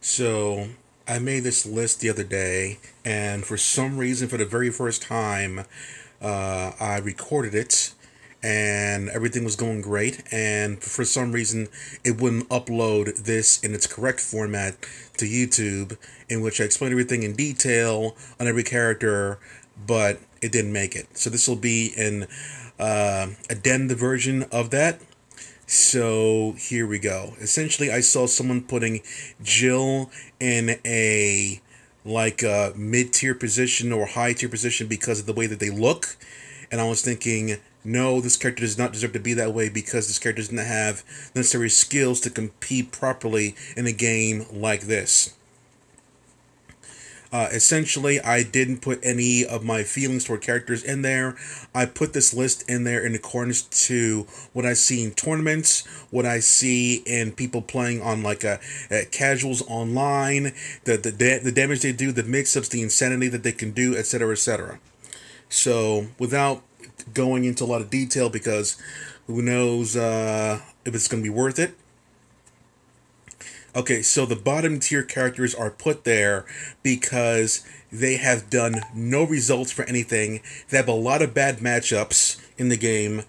So I made this list the other day, and for some reason, for the very first time, uh, I recorded it, and everything was going great. And for some reason, it wouldn't upload this in its correct format to YouTube, in which I explained everything in detail on every character, but it didn't make it. So this will be an uh, addend version of that. So here we go. Essentially, I saw someone putting Jill in a like a mid tier position or high tier position because of the way that they look, and I was thinking, no, this character does not deserve to be that way because this character doesn't have necessary skills to compete properly in a game like this. Uh, essentially, I didn't put any of my feelings toward characters in there. I put this list in there in accordance to what I see in tournaments, what I see in people playing on like a, a casuals online, the, the the damage they do, the mix-ups, the insanity that they can do, etc., etc. So, without going into a lot of detail, because who knows uh, if it's going to be worth it. Okay, so the bottom tier characters are put there because they have done no results for anything. They have a lot of bad matchups in the game,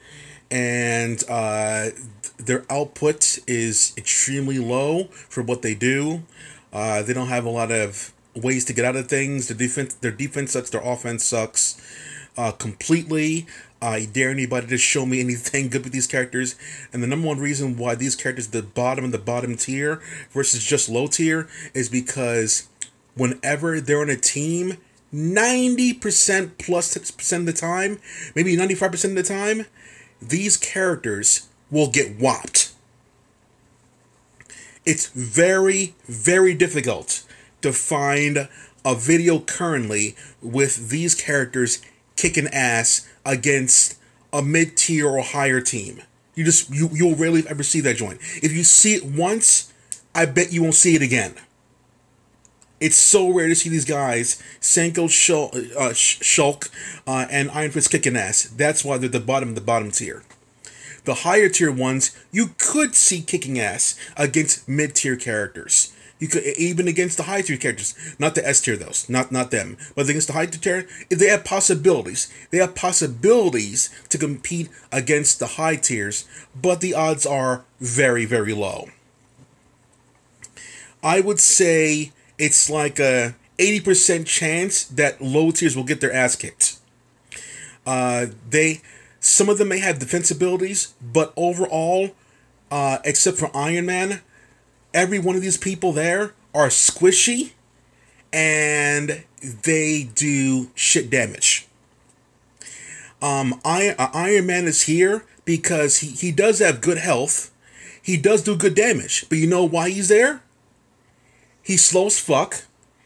and uh, their output is extremely low for what they do. Uh, they don't have a lot of ways to get out of things. Their defense, their defense sucks. Their offense sucks uh, completely. I dare anybody to show me anything good with these characters. And the number one reason why these characters the bottom of the bottom tier versus just low tier is because whenever they're on a team, 90% plus percent of the time, maybe 95% of the time, these characters will get whopped. It's very, very difficult to find a video currently with these characters kicking ass against a mid tier or higher team. You just you you'll rarely ever see that joint. If you see it once, I bet you won't see it again. It's so rare to see these guys, Hsien-Ko, She-Hulk, uh, She-Hulk uh, and Iron Fist kicking ass. That's why they're the bottom the bottom tier. The higher tier ones, you could see kicking ass against mid tier characters. You could even against the high tier characters, not the S tier those, not not them, but against the high tier, they have possibilities. They have possibilities to compete against the high tiers, but the odds are very very low. I would say it's like a eighty percent chance that low tiers will get their ass kicked. Uh, they some of them may have defense abilities, but overall, uh, except for Iron Man, every one of these people there are squishy and they do shit damage. Um, I, uh, Iron Man is here because he, he does have good health. He does do good damage. But you know why he's there? He's slow as fuck.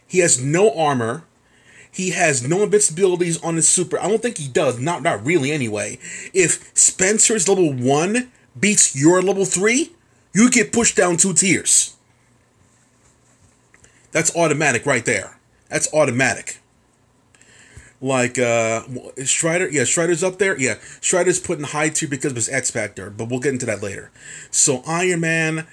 He has no armor. He has no invincibilities on his super. I don't think he does. Not not really anyway. If Spencer's level 1 beats your level 3, you get pushed down two tiers. That's automatic right there. That's automatic. Like uh Strider, yeah, Strider's up there. Yeah, Strider's put in high tier because of his X Factor, but we'll get into that later. So Iron Man,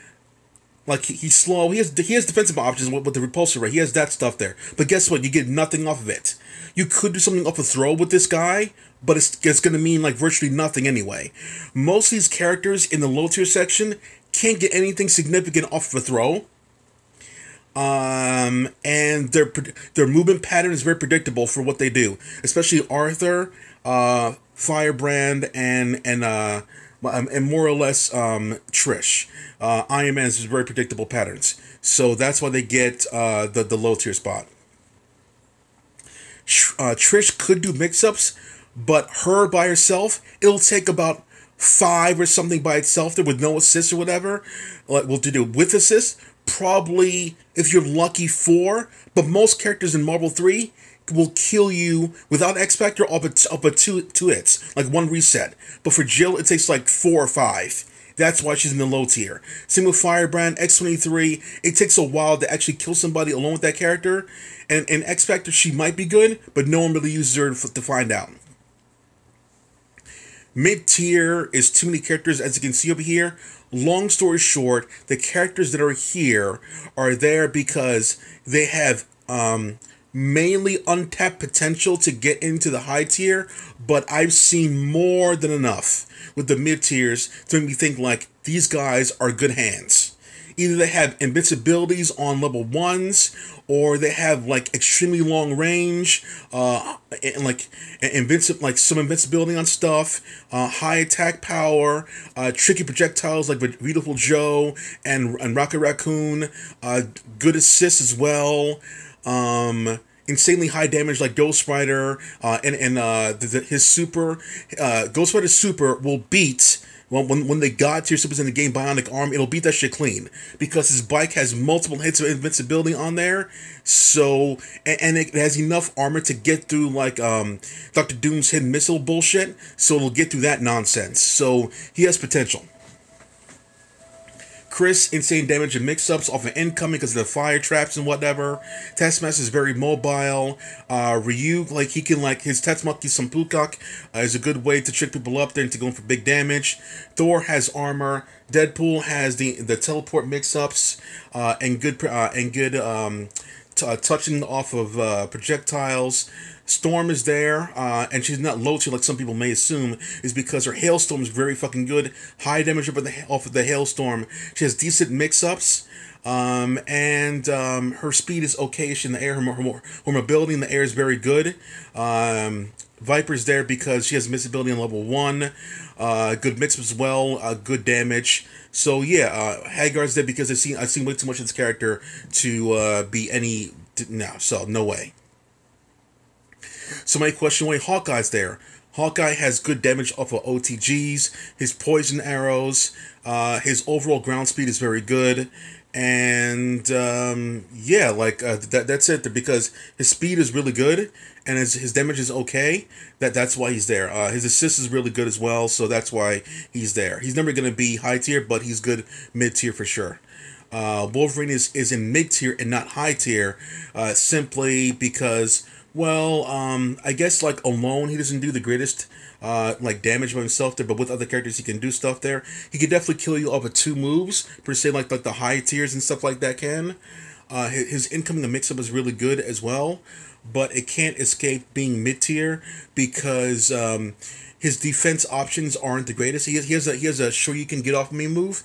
like he, he's slow. He has he has defensive options with, with the repulsor ray. He has that stuff there. But guess what? You get nothing off of it. You could do something off a throw with this guy, but it's, it's to mean like virtually nothing anyway. Most of these characters in the low tier section can't get anything significant off of a throw. Um, and their their movement pattern is very predictable for what they do, especially Arthur, uh, Firebrand, and and uh, um, and more or less um, Trish. Uh, Iron Man has very predictable patterns, so that's why they get uh, the the low tier spot. Uh, Trish could do mix ups, but her by herself, it'll take about five or something by itself there with no assist or whatever. Like we'll do with assist, probably if you're lucky four, but most characters in Marvel 3 will kill you without X Factor up a, up two two hits, like one reset. But for Jill, it takes like four or five. That's why she's in the low tier. Same with Firebrand, X23. It takes a while to actually kill somebody alone with that character. And in X Factor, she might be good, but no one really uses her to find out. Mid tier is too many characters, as you can see over here. Long story short, the characters that are here are there because they have um, mainly untapped potential to get into the high tier, but I've seen more than enough with the mid tiers to make me think like these guys are good hands. Either they have invincibilities on level ones, or they have like extremely long range, uh, and like invincible, like some invincibility on stuff, uh, high attack power, uh, tricky projectiles like Beautiful Joe and and Rocket Raccoon, uh, good assists as well. Um, insanely high damage like Ghost Rider, uh, and and uh, the, the, his super, uh, Ghost Rider super will beat when, when, when they got your supers in the game Bionic Arm, it'll beat that shit clean because his bike has multiple hits of invincibility on there. So and, and it has enough armor to get through like um, Doctor Doom's hidden missile bullshit. So it'll get through that nonsense. So he has potential. Chris, insane damage and mix-ups off of incoming because of the fire traps and whatever. Taskmaster is very mobile. Uh, Ryu, like he can like his Tatsumaki Senpukyaku uh, is a good way to trick people up there into going for big damage. Thor has armor. Deadpool has the the teleport mix-ups uh, and good uh, and good um, t- uh, touching off of uh, projectiles. Storm is there, uh, and she's not low tier like some people may assume, is because her hailstorm is very fucking good. High damage off of the, off of the hailstorm. She has decent mix ups. Um, and um, her speed is okayish in the air. Her, her, her mobility in the air is very good. Um, Viper's there because she has missibility on level one. Uh, good mix as well. Uh, good damage. So yeah, uh, Haggar's there because I've seen I've seen way too much of this character to uh, be any no. So no way. Somebody question why Hawkeye's there. Hawkeye has good damage off of OTGs, his poison arrows, uh, his overall ground speed is very good, and um, yeah, like uh, that. That's it. Because his speed is really good, and his, his damage is okay. That that's why he's there. Uh, his assist is really good as well, so that's why he's there. He's never gonna be high tier, but he's good mid tier for sure. Uh, Wolverine is, is in mid tier and not high tier, uh, simply because well, um, I guess like alone he doesn't do the greatest uh, like damage by himself there, but with other characters he can do stuff there. He could definitely kill you off of two moves per se, like like the high tiers and stuff like that can. Uh, his, incoming and mix up is really good as well, but it can't escape being mid tier because um, his defense options aren't the greatest. He has, he has a he has a sure you can get off me move,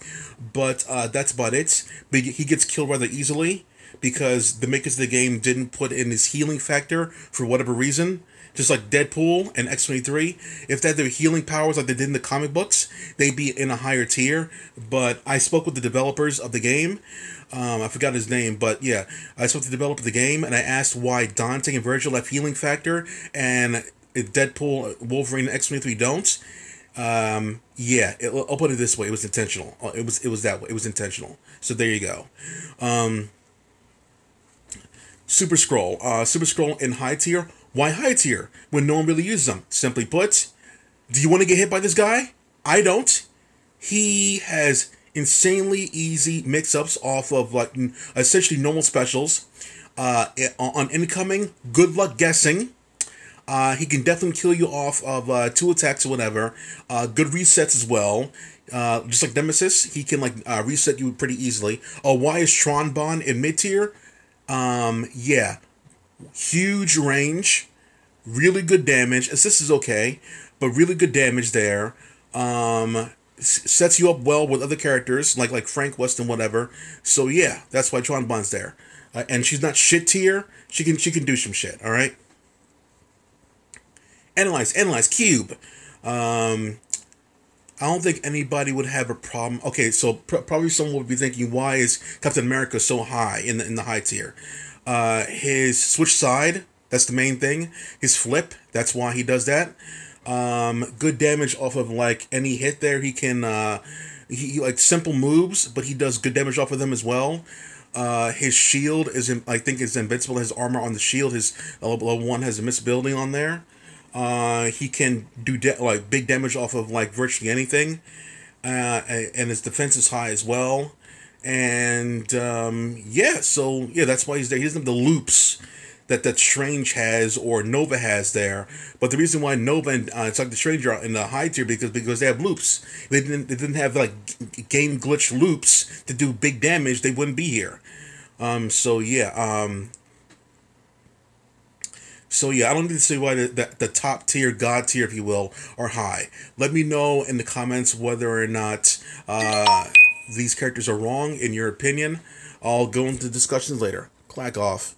but uh, that's about it. But he gets killed rather easily because the makers of the game didn't put in his healing factor for whatever reason. Just like Deadpool and X23, if they had their healing powers like they did in the comic books, they'd be in a higher tier. But I spoke with the developers of the game. Um, I forgot his name, but yeah, I spoke to the developer of the game and I asked why Dante and Virgil have healing factor and Deadpool, Wolverine, and X23 don't. Um, yeah, it, I'll put it this way: it was intentional. It was it was that way. It was intentional. So there you go. Um, Super-Skrull. Uh, Super-Skrull in high tier. Why high tier when no one really uses them? Simply put, do you want to get hit by this guy? I don't. He has insanely easy mix ups off of like essentially normal specials. Uh, on incoming, good luck guessing. Uh, he can definitely kill you off of uh, two attacks or whatever. Uh, good resets as well. Uh, just like Nemesis, he can like uh, reset you pretty easily. Uh, why is Tron Bonne in mid tier? Um, yeah, huge range, really good damage. Assist is okay, but really good damage there. Um, sets you up well with other characters like like Frank West and whatever. So yeah, that's why Tron Bonne's there. Uh, and she's not shit tier. She can she can do some shit. All right. Analyze, analyze, cube. Um, I don't think anybody would have a problem. Okay, so pr- probably someone would be thinking, why is Captain America so high in the in the high tier? Uh, his switch side, that's the main thing. His flip, that's why he does that. Um, good damage off of like any hit there. He can uh, he, like simple moves, but he does good damage off of them as well. Uh, his shield is, I think, is invincible. His armor on the shield, his level one has a invincibility on there. Uh, he can do de- like big damage off of like virtually anything, uh, and his defense is high as well. And um, yeah, so yeah, that's why he's there. He doesn't have the loops that that Strange has or Nova has there. But the reason why Nova and uh, it's like the Stranger are in the high tier because because they have loops. They didn't they didn't have like game glitch loops to do big damage. They wouldn't be here. Um. So yeah. Um. So yeah, I don't need to say why the, the, the, top tier, god tier, if you will, are high. Let me know in the comments whether or not uh, these characters are wrong in your opinion. I'll go into discussions later. Clack off.